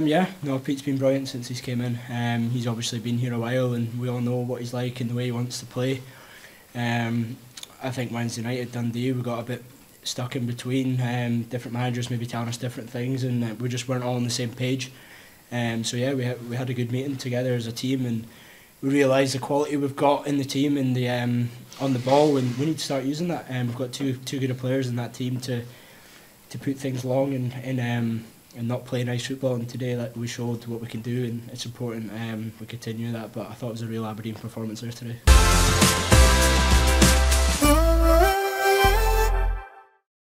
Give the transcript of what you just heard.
Um, yeah, no, Pete's been brilliant since he's came in. Um, he's obviously been here a while, and we all know what he's like and the way he wants to play. Um, I think Wednesday night at Dundee, we got a bit stuck in between. Um, different managers maybe telling us different things, and uh, we just weren't all on the same page. Um, so yeah, we had, we had a good meeting together as a team, and we realised the quality we've got in the team and the um, on the ball, and we need to start using that. Um, we've got too too good players in that team to to put things long and and um, and not play nice football. And today, like we showed what we can do, and it's important um, we continue that. But I thought it was a real Aberdeen performance there today.